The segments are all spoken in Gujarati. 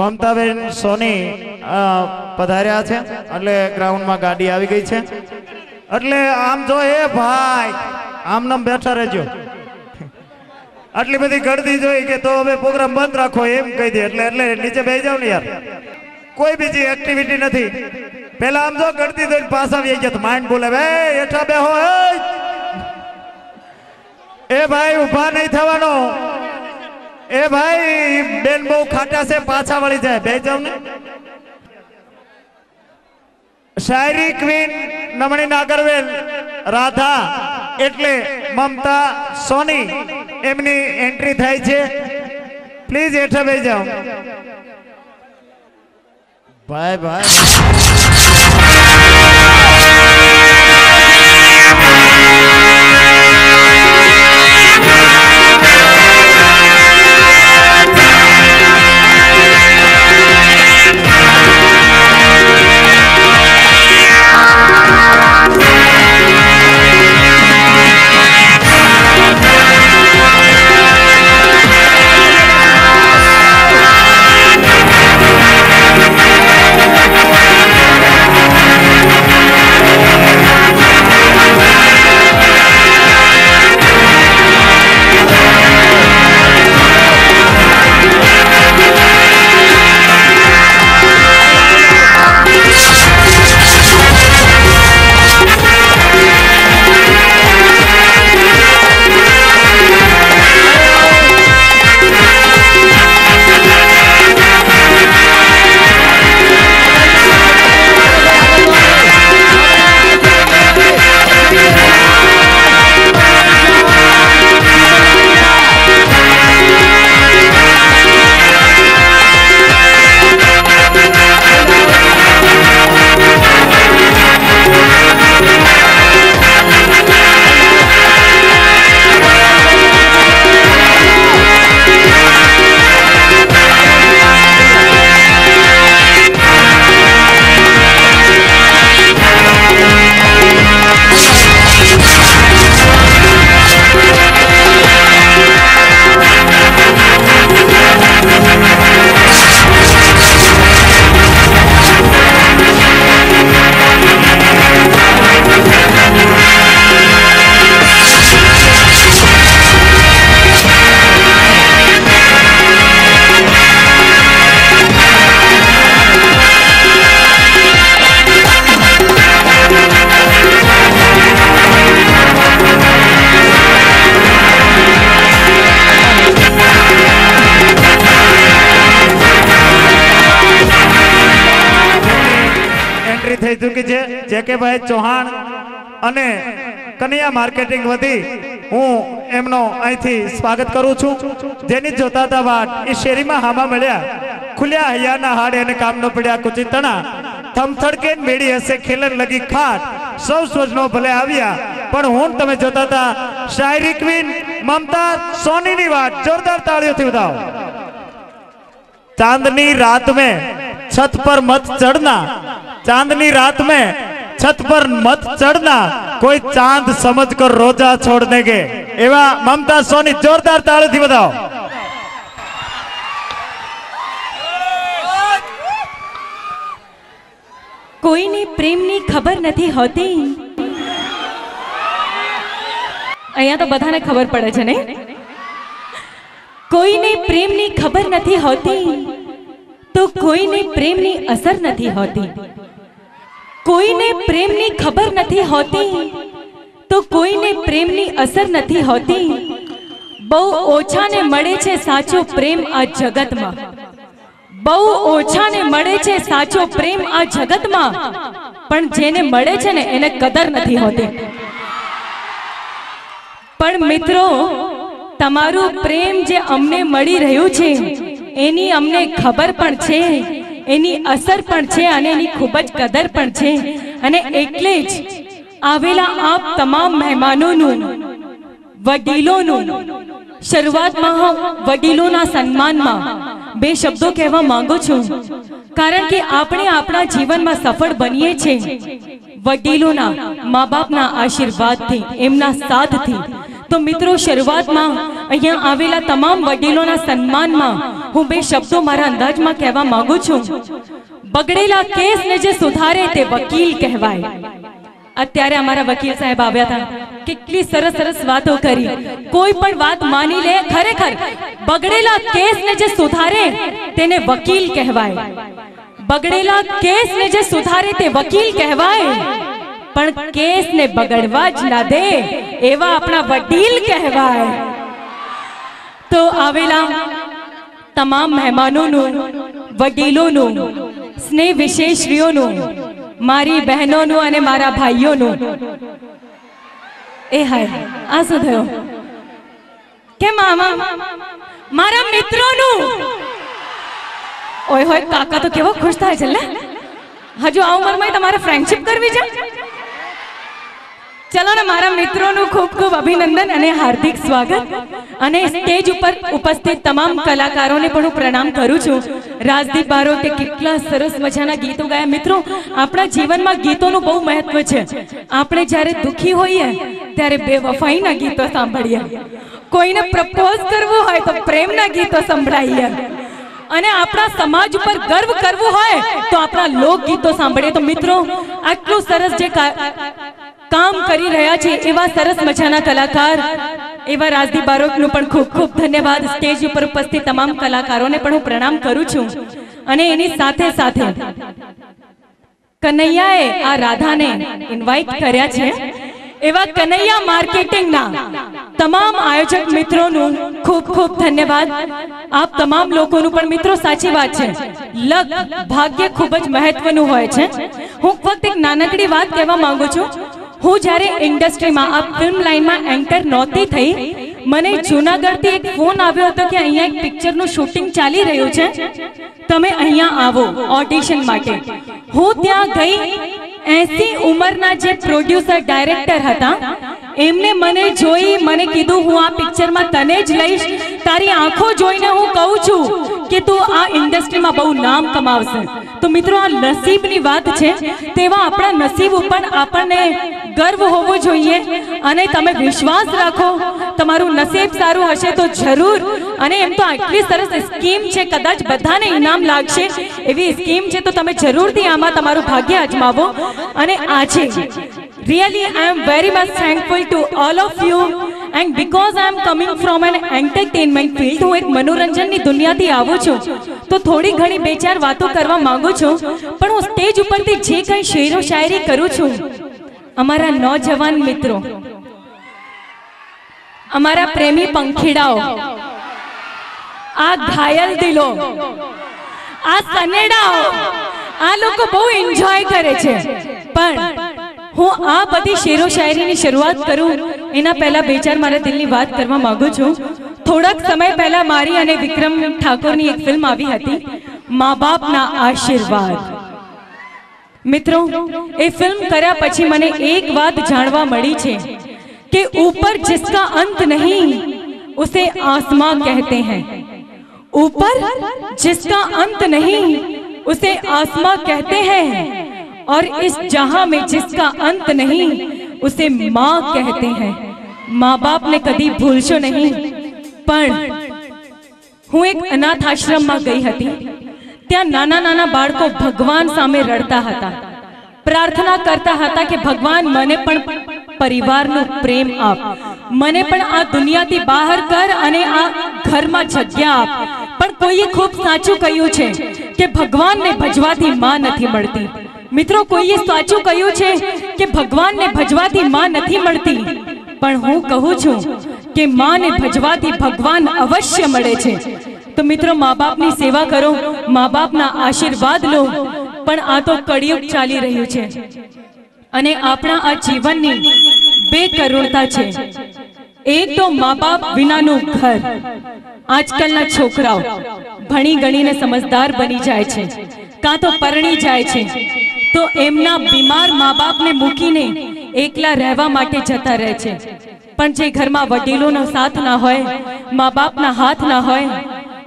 મમતાબેન સોની પધાર્યા છે. એટલે ગ્રાઉન્ડમાં ગાડી આવી ગઈ છે. એટલે આમ જો એ ભાઈ, આમ નામ બેઠા રહેજો. આટલી બધી ગળદી જોઈ કે તો હવે પ્રોગ્રામ બંધ રાખો એમ કહી દે. એટલે એટલે નીચે બે જાવ ને યાર. કોઈ બીજી એક્ટિવિટી નથી. પેલા આમ જો ગળદી જોઈને પાછા આવી ગયા માઇન્ડ બોલે બે હેઠા બેહો એ એ ભાઈ ઊભા નહીં થવાનો. એ ભાઈ, બેન બહુ ખાટા છે, પાછા વળી જાય. બે જાવ શાયરી ક્વીન નમણી નાગરવેલ, રાધા એટલે મમતા, સોની, એમની એન્ટ્રી થાય છે. પ્લીઝ હેઠા બે જાઓ. ભાઈ ભાઈ. દીકરી છે જે ચૌહાણ અને કન્યા માર્કેટિંગ વધી હું એમનો અહીંથી સ્વાગત કરું છું. જેની જોતા હતા વાટ એ શેરીમાં હામા મળ્યા. ખુલ્યા હૈયાના હાડ એને કામનો પડ્યા કુચી તણા. થમથડકે મેળી હશે, ખેલન લગી ખાટ. સૌ સોજનો ભલે આવ્યા, પણ હું તમે જોતા હતા શાયરી ક્વીન મમતા સોનીની વાત જોરદાર તાળીઓથી બતાવો ચાંદની રાત મેં છત પર મત ચડના. चांदनी रात में छत पर मत चढ़ना कोई चांद समझकर रोजा छोड़ देंगे एवं ममता सोनी जोरदार ताड़े थी बताओ કોઈને પ્રેમની ખબર નથી હોતી? અહીંયા તો બધાને ખબર પડે છે ને? કોઈને પ્રેમની ખબર નથી હોતી? તો કોઈને પ્રેમની અસર નથી હોતી? કોઈને પ્રેમની ખબર નથી હોતી, તો કોઈને પ્રેમની અસર નથી હોતી. બહુ ઓછાને મળે છે સાચો પ્રેમ આ જગતમાં. બહુ ઓછાને મળે છે સાચો પ્રેમ આ જગતમાં. પણ જેને મળે છે ને એને કદર નથી હોતી. પણ મિત્રો, તમારું પ્રેમ જે અમને મળી રહ્યું છે, એની અમને ખબર પણ છે. એની અસર પણ છે અને એની ખૂબ જ કદર પણ છે. અને એટલે જ આવેલા આપ તમામ મહેમાનોનું, વડીલોનું, શરૂઆતમાં હું વડીલોના સન્માનમાં બે શબ્દો કહેવા માંગુ છું. કારણ કે આપણે આપણા જીવનમાં સફળ બનીએ છીએ. વડીલોના, મા બાપના આશીર્વાદથી, એમના સાથથી તો મિત્રો, શરૂઆતમાં અહીંયા આવેલા તમામ વડીલોના સન્માનમાં હું બે શબ્દો મારા અંદાજમાં કહેવા માંગુ છું. બગડેલા કેસને જે સુધારે તે વકીલ કહેવાય. અત્યારે અમારા વકીલ સાહેબ આવ્યા હતા. કેટલી સરસ સરસ વાતો કરી. કોઈ પણ વાત માની લે, ખરેખર બગડેલા કેસને જે સુધારે તેને વકીલ કહેવાય. બગડેલા કેસને જે સુધારે તે વકીલ કહેવાય. પણ કેસને બગડવા જ ના દે, એવા આપણા વડીલ કહેવાય. તો આવેલા તમામ મહેમાનોનું, વડીલોનું સ્નેહ વિશેષરીઓનું મારી બહેનોનું અને મારા ભાઈઓનું. એ હાય, આ શું થયું? કેમ આમાં મારા મિત્રોનું? ઓય હોય, કાકા તો કેવો ખુશ થાય છે હજુ આ ઉંમરમાં તમારે ફ્રેન્ડશિપ કરવી છે? ચલો ને મારા મિત્રોનું ખૂબ ખૂબ અભિનંદન અને હાર્દિક સ્વાગત. અને સ્ટેજ ઉપર ઉપસ્થિત તમામ કલાકારોને પણ હું પ્રણામ કરું છું. રાજદીપ બારોટે કેટલા સરસ મજાના ગીતો ગાયા. મિત્રો, આપણા જીવનમાં ગીતોનું બહુ મહત્વ છે. આપણે જ્યારે દુખી હોઈએ, ત્યારે બેવફાઈના ગીતો સાંભળીએ. કોઈને પ્રપોઝ કરવું હોય તો પ્રેમના ગીતો સંભળાઈએ. અને આપણા સમાજ ઉપર ગર્વ કરવું હોય તો આપણા લોકગીતો સાંભળીએ. તો મિત્રો, આટલું સરસ જે કામ કરી રહ્યા છે એવા સરસ મજાના કલાકાર, એવા રાજદીપ બારોટનું પણ ખૂબ ખૂબ ધન્યવાદ. સ્ટેજ ઉપર ઉપસ્થિત તમામ કલાકારોને પણ હું પ્રણામ કરું છું. અને એની સાથે સાથે કનૈયાએ આ રાધાને ઇન્વાઇટ કર્યા છે. એવા કનૈયા માર્કેટિંગના તમામ આયોજક મિત્રોનું ખૂબ ખૂબ ધન્યવાદ. આપ તમામ લોકોનું પણ મિત્રો સાચી વાત છે. લક, ભાગ્ય ખૂબ જ મહત્વનું હોય છે. હું ફક્ત એક નાનકડી વાત કહેવા માંગુ છું. હું જ્યારે ઇન્ડસ્ટ્રીમાં આ ફિલ્મ લાઈનમાં એન્ટર નહોતી થઈ, મને જૂનાગઢથી એક ફોન આવ્યો હતો કે અહીંયા એક પિક્ચરનું શૂટિંગ ચાલી રહ્યું છે. તમે અહીંયા આવો ઓડિશન માટે. હું ત્યાં ગઈ, એસી ઉંમરના જે પ્રોડ્યુસર ડાયરેક્ટર હતા, એમને મને જોઈ, મને કીધું, હું આ પિક્ચરમાં તને જ લઈશ. તારી આંખો જોઈને હું કહું છું કે તું આ ઇન્ડસ્ટ્રીમાં બહુ નામ કમાવશે. તો મિત્રો, આ નસીબની વાત છે, તેવા આપણા નસીબ ઉપર આપણને ગર્વ હોવો જોઈએ અને તમે વિશ્વાસ રાખો, તમારું નસીબ સારું હશે તો જરૂર. અને એમ તો આટલી સરસ સ્કીમ છે, કદાચ બધાને ઇનામ લાગશે. એવી સ્કીમ છે તો તમે જરૂરથી આમાં તમારું ભાગ્ય અજમાવો. અને આજે really I am very much thankful to all of you and because I am coming from an entertainment field હું એક મનોરંજનની દુનિયાથી આવું છું. તો થોડી ઘણી બે ચાર વાતો કરવા માંગુ છું. પણ હું સ્ટેજ ઉપરથી જે કંઈ શેરો શાયરી કરું છું અમારા નોજવાન મિત્રો, અમારા પ્રેમી પંખીડાઓ, આ ઘાયલ દિલો, આ સનેડાઓ, આ લોકો બહુ એન્જોય કરે છે. પણ હું આ બધી શેરો શાયરીની શરૂઆત કરું, એના પહેલા બે ચાર મારા દિલની વાત કરવા માંગુ છું. થોડાક સમય પહેલા મારી અને વિક્રમ ઠાકોરની એક ફિલ્મ આવી હતી, મા બાપના આશીર્વાદ. મિત્રો એ ફિલ્મ કર્યા પછી મને એક વાત જાણવા મળી છે કે ऊपर जिसका अंत नहीं उसे आसमां कहते हैं ऊपर जिसका अंत नहीं उसे आसमां कहते हैं और इस जहां में जिसका अंत नहीं उसे माँ कहते हैं माँ बाप ने कदी भूलशो નહીં પણ હું એક અનાથ આશ્રમમાં ગઈ હતી ત્યાં નાના નાના બાળકો ભગવાન સામે રડતા હતા. પ્રાર્થના કરતા હતા કે ભગવાન, મને પણ પરિવારનો પ્રેમ આપ. મને પણ આ દુનિયાથી બહાર કર અને આ ઘરમાં જગ્યા આપ. પણ કોઈએ ખૂબ સાચું કહ્યું છે કે ભગવાનને ભજવાથી માં નથી મળતી. મિત્રો, કોઈએ સાચું કહ્યું છે કે ભગવાનને ભજવાથી માં નથી મળતી? પણ હું કહું છું કે માને ભજવાથી ભગવાન અવશ્ય મળે છે. તો મિત્રો મા બાપની સેવા કરો મા બાપના આશીર્વાદ લો પણ આ તો કળિયુગ ચાલી રહ્યું છે. અને આપણા આ જીવનની બે કરુણતા છે. એક તો મા બાપ વિનાનું ઘર. આજકાલના છોકરાઓ ભણી ગણીને સમજદાર બની જાય છે. કાં તો પરણી જાય છે. તો એમના બીમાર મા બાપને મૂકીને એકલા રહેવા માટે જતા રહે છે. પણ જે ઘરમાં વડીલોનો સાથ ના હોય મા બાપના હાથ ના હોય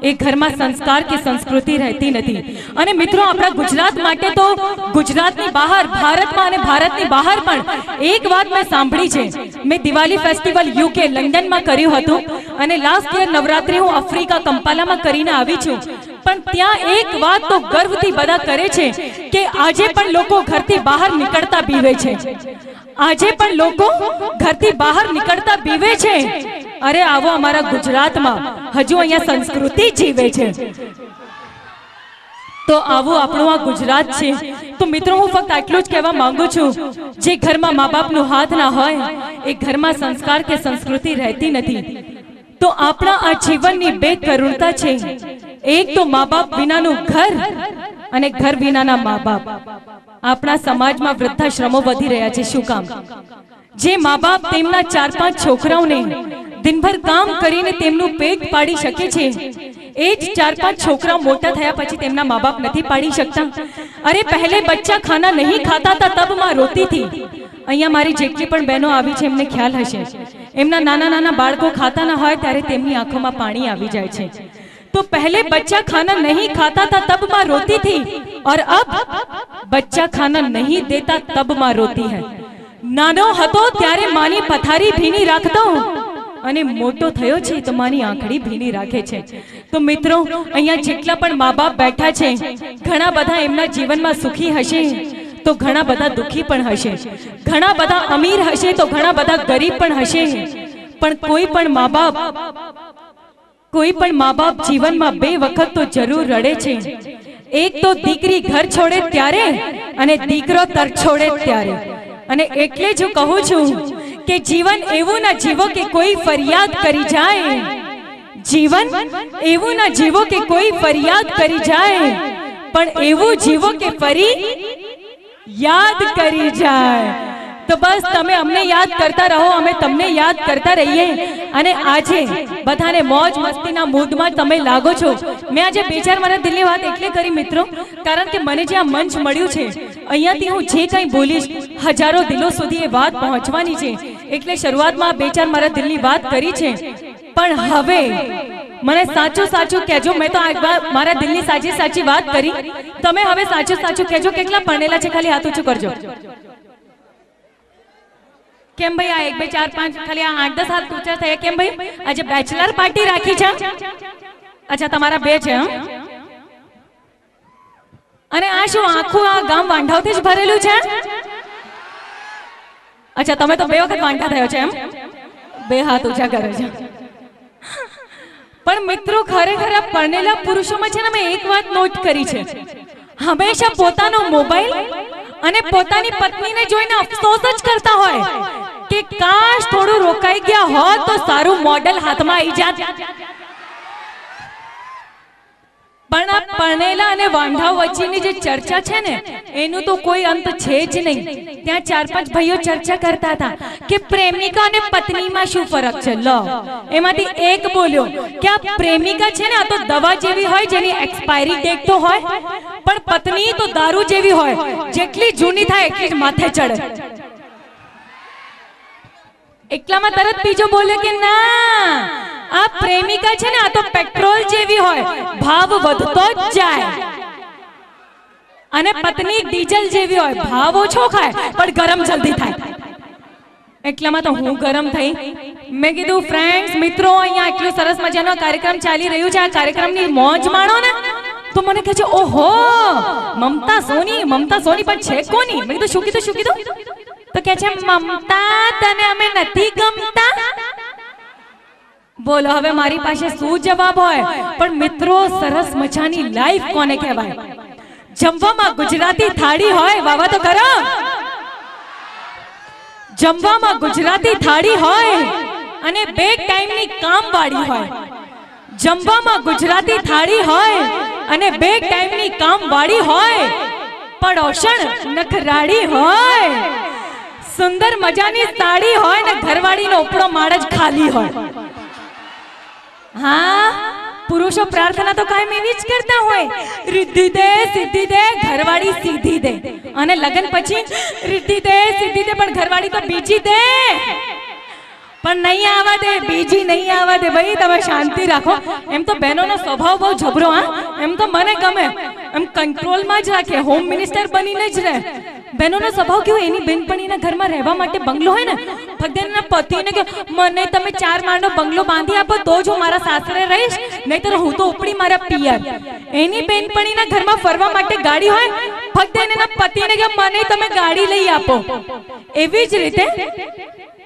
એ ઘરમાં સંસ્કાર કે સંસ્કૃતિ રહેતી નથી. અને મિત્રો, આપણા ગુજરાત માટે તો ગુજરાતની બહાર, ભારતમાં અને ભારતની બહાર પણ એક વાત મેં સાંભળી છે. મેં દિવાળી ફેસ્ટિવલ યુકે, લંડનમાં કર્યું હતું અને લાસ્ટ યર નવરાત્રી હું આફ્રિકા કંપાલામાં કરીને આવી છું. પણ ત્યાં એક વાત તો ગર્વથી બધા કરે છે કે આજે પણ લોકો ઘરથી બહાર નીકળતા પીવે છે. આજે પણ લોકો ઘરથી બહાર નીકળતા પીવે છે. અરે આવો અમારા ગુજરાતમાં. હજુ અહીંયા સંસ્કૃતિ જીવે છે. તો આવું આપણું આ ગુજરાત છે. તો મિત્રો, હું ફક્ત આટલું જ કહેવા માંગુ છું. જે ઘરમાં મા બાપનું હાથ ના હોય, એ ઘરમાં સંસ્કાર કે સંસ્કૃતિ રહેતી નથી. તો આપણા આ જીવનની બે કરુણતા છે. એક તો મા બાપ વિનાનું ઘર અને ઘર વિનાના મા બાપ આપણા સમાજમાં વૃદ્ધાશ્રમો વધી રહ્યા છે. શું કામ? જે મા બાપ તેમના ચાર પાંચ છોકરાઓને દિનભર કામ કરીને તેમનું પેટ પાડી શકે છે એ જ ચાર પાંચ છોકરા મોટા થયા પછી તેમના મા બાપ નથી પાડી શકતા અરે પહેલે બચ્ચા ખાના નહીં ખાતા હતા તબ માં રોતી હતી અહીંયા મારી જેટલી પણ બહેનો આવી છે એમને ખ્યાલ હશે એમના નાના નાના બાળકો ખાતા ના હોય ત્યારે તેમની આંખોમાં પાણી આવી જાય છે तो पहले बच्चा खाना नहीं खाता था तब माँ रोती थी और अब बच्चा खाना नहीं देता तब माँ रोती है નાનો હતો ત્યારે માની પથારી ભીની રાખતો અને મોટો થયો છે તમારી આંખડી ભીની રાખે છે. તો મિત્રો અહીંયા જેટલા પણ મા બાપ બેઠા છે ઘણા બધા એમના જીવનમાં સુખી હશે તો ઘણા બધા દુઃખી પણ હશે. ઘણા બધા અમીર હશે તો ઘણા બધા ગરીબ પણ હશે. પણ કોઈ પણ મા બાપ કોઈ પણ મા બાપ જીવનમાં બે વખત તો જરૂર રડે છે. એક તો દીકરી ઘર છોડે ત્યારે અને દીકરો તર છોડે ત્યારે. અને એટલે જ હું કહું છું કે જીવન એવું ના જીવો કે કોઈ ફરિયાદ કરી જાય. જીવન એવું ના જીવો કે કોઈ ફરિયાદ કરી જાય. પણ એવું જીવો કે ફરી યાદ કરી જાય. તો બસ તમે અમને યાદ કરતા રહો, અમે તમને યાદ કરતા રહીએ. અને આજે બધાને મોજ મસ્તીના મૂડમાં તમે લાગો છો. મેં આજે બે ચાર મારા દિલની વાત એટલે કરી મિત્રો, કારણ કે મને જે આ મંચ મળ્યું છે, અહીંયાથી હું જે કંઈ બોલીશ, હજારો દિલો સુધી એ વાત પહોંચવાની છે. એટલે શરૂઆતમાં બે ચાર મારા દિલની વાત કરી છે. પણ હવે મને સાચું સાચું કહેજો, મેં તો મારા દિલની સાચી સાચી વાત કરી. તમે હવે સાચું સાચું કહેજો, કેટલા ભણેલા છે ખાલી હાથ ઊંચું કરજો. કેમ ભાઈ આ એક બે ચાર પાંચ ખાલી આ આઠ દસ હાથ ઊંચા થયા? કેમ ભાઈ? આજે બેચલર પાર્ટી રાખી છે. અચ્છા, તમારા બે છે? અને આ શું આખું આ ગામ વાંઢાવથી જ ભરેલું છે? અચ્છા, તમે તો બે વખત વાંઢા થયો છે એમ? બે હાથ ઊંચા કરે છે. પણ મિત્રો, ખરેખર આ પરણેલા પુરુષોમાં છે ને, મેં એક વાત નોટ કરી છે. હંમેશા પોતાનો મોબાઈલ અને પોતાની પત્નીને જોઈને અફસોસ જ કરતા હોય કે કાશ થોડું રોકાઈ ગયા હોત તો સારું મોડેલ હાથમાં આવી જાત. પણ આ પરણેલા અને વાંઢા વચ્ચેની જે ચર્ચા છે ને, એનું તો કોઈ અંત છે જ નહીં. ત્યાં ચાર પાંચ ભાઈઓ ચર્ચા કરતા હતા કે પ્રેમિકા અને પત્નીમાં શું ફરક છે? લો. એમાંથી એક બોલ્યો કે આ પ્રેમિકા છે ને, આ તો દવા જેવી હોય, જેની એક્સપાયરી ડેટ તો હોય, પણ પત્ની તો દારૂ જેવી હોય, જેટલી જૂની થાય એટલી જ માથે ચડે. એટલામાં તરત બીજો બોલે કે, ના આ પ્રેમિકા છે ને, આ તો પેટ્રોલ જેવી હોય. ભાવ વધતો જ જાય. અને પત્ની ડીઝલ જેવી હોય. ભાવ ઓછો ખાય, પણ ગરમ જલ્દી થાય. એટલામાં તો હું ગરમ થઈ. મેં કીધું, ફ્રેન્ડ્સ, મિત્રો, અહીંયા એટલું સરસ મજાનો કાર્યક્રમ ચાલી રહ્યું છે. આ કાર્યક્રમની મોજ માણો ને. તો મને કહે છે, ઓહો, મમતા સોની મમતા સોની પણ છે કોની? મેં કીધું, શું કીધું શું કીધું? તો કે છે, મમતા, તને અમે નથી ગમતા. બોલો, હવે મારી પાસે શું જવાબ હોય? પણ મિત્રો, સરસ મજાની લાઈફ કોને કહેવાય? જમવામાં ગુજરાતી થાળી હોય વાવા તો કરો. જમવામાં ગુજરાતી થાળી હોય અને બે ટાઈમની કામવાળી હોય. જમવામાં ગુજરાતી થાળી હોય અને બે ટાઈમની કામવાળી હોય. પડોશણ નખરાડી હોય. સુંદર મજાની સાડી હોય ને ઘરવાળીનો ઉપડો માળ જ ખાલી હોય. હા? પુરુષો પ્રાર્થના તો કાયમ એવી જ કરતા હોય. રિદ્ધિ દે, સિદ્ધિ દે, ઘરવાળી સીધી દે. અને લગ્ન પછી, રિદ્ધિ દે, સિદ્ધિ દે, પણ ઘરવાળી તો બીજી દે. પણ નહીં આવવા દે, બીજી નહીં આવવા દે. ભાઈ, તમે શાંતિ રાખો. એમ તો બહેનોનો સ્વભાવ બહુ જબરો, હા. એમ તો મને ગમે. એમ કંટ્રોલમાં જ રાખે, હોમ મિનિસ્ટર બનીને જ રહે. બહેનોનો સ્વભાવ કેવો? એની બેનપણીના ઘરમાં રહેવા માટે બંગલો હોય ને એના પતિને કે, મને તમે ચાર માળનો બંગલો બાંધી આપો, તો જ મારા સાસરે રહીશ. નહીતર હું તો ઉપડી મારા પિયર. એની બેનપણીના ઘરમાં ફરવા માટે ગાડી હોય ફક્ત પતિને કે, મને તમે ગાડી લઈ આપો. એવી જ રીતે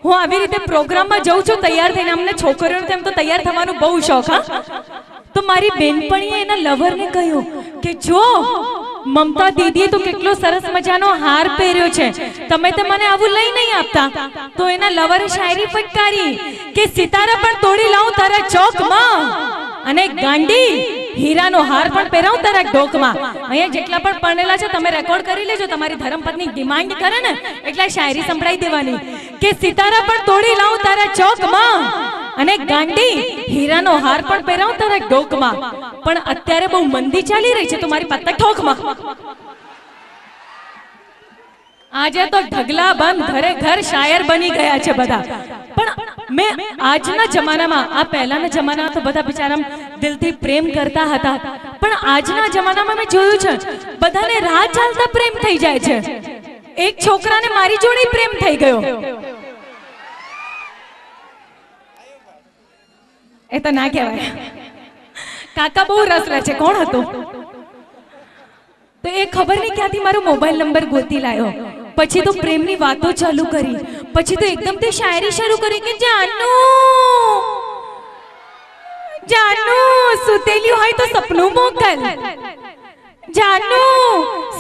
હું આવી રીતે પ્રોગ્રામમાં જઉં છું તૈયાર થઈને. અમને છોકરીઓને તેમ તો તૈયાર થવાનો બહુ શોખ, હા. તો મારી બેનપણીએ એના લવરને કહ્યું કે, જો મમતા દીદીએ તો કેટલો સરસ મજાનો હાર પહેર્યો છે. તમે તો મને આવું લઈ નહીં આપતા. તો એના લવરે શાયરી ફટકારી કે સિતારા પણ તોડી લાવું તારા ચોકમાં? અને ગાંડી, હીરાનો હાર પણ પહેરાવું તારા ડોકમાં. અહીંયા જેટલા પણ પરણેલા છે, તમે રેકોર્ડ કરી લેજો. તમારી ધર્મપત્ની ડિમાન્ડ કરે ને, એટલે શાયરી સંભળાઈ દેવાની. કે સિતારા પણ તોડી લાવું તારા ચોકમાં? અને ગાંડી હીરાનો હાર પણ પહેરાવ તારા ડોકમાં. પણ અત્યારે બહુ મંદી ચાલી રહી છે તો મારી પત્તા ઠોકમાં. આજે તો ઢગલા બંધ ઘરે ઘર શાયર બની ગયા છે બધા. પણ મેં આજના જમાનામાં, આ પહેલાના જમાનામાં તો બધા બિચારા દિલથી પ્રેમ કરતા હતા. પણ આજના જમાનામાં મેં જોયું છે, બધાને રાહ ચાલતા પ્રેમ થઈ જાય છે. એક છોકરાને મારી જોડે પ્રેમ થઈ ગયો. એ તો ના કહેવાય કાકા બહુ રસ લે છે કોણ હતો તો એ ખબર નહીં ક્યાંથી મારો મોબાઈલ નંબર ગોતી લાયો પછી તો પ્રેમની વાતો ચાલુ કરી પછી તો એકદમ તે શાયરી શરૂ કરી કે જાનુ જાનુ સુતેલી હોય તો સપનું મોકલ જાનુ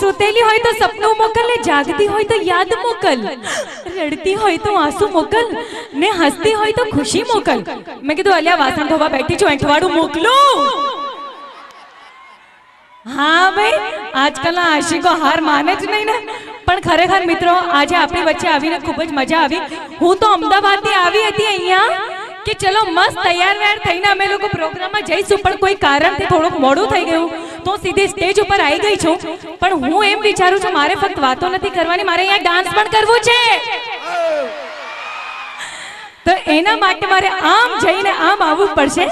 સુતેલી હોય તો સપનું મોકલ ને જાગતી હોય તો યાદ મોકલ. રડતી હોય તો આંસુ મોકલ ને હસતી હોય તો ખુશી મોકલ. મેં કીધું, અલ્યા, વાસણ ધોવા બેઠી છું અઠવાડું મોકલું. હા, ભાઈ, આજકાલના આશિકો હાર માને જ નહીં ને. પણ ખરેખર મિત્રો, આજે આપણી વચ્ચે આવીને ખૂબ જ મજા આવી. હું તો અમદાવાદથી આવી હતી અહીંયા કે ચલો, મસ્ત તૈયાર વૈયાર થઈને અમે લોકો પ્રોગ્રામમાં જઈશું. પણ કોઈ કારણથી થોડુંક મોડું થઈ ગયું. તો સીધી સ્ટેજ ઉપર આવી ગઈ છું. પણ હું એમ વિચારું છું, મારે ફક્ત વાતો નથી કરવાની, મારે અહીંયા ડાન્સ પણ કરવું છે. તો એના માટે મારે આમ જઈને આમ આવવું પડશે,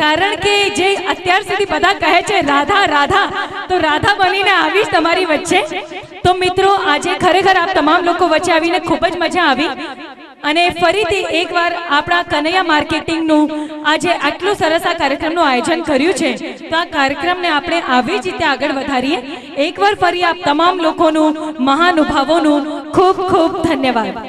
કારણ કે જે અત્યાર સુધી બધા કહે છે, રાધા રાધા, તો રાધા બનીને આવીશ તમારી વચ્ચે. તો મિત્રો, આજે ખરેખર આપ તમામ લોકો વચ્ચે આવીને ખૂબ જ મજા આવી. અને ફરીથી એકવાર આપણા કનૈયા માર્કેટિંગનું આજે આટલું સરસ આ કાર્યક્રમનું આયોજન કર્યું છે. તો આ કાર્યક્રમને આપણે આવી જ રીતે આગળ વધારીએ. એકવાર ફરી આપ તમામ લોકોનું મહાનુભાવોનું ખૂબ ખૂબ ધન્યવાદ.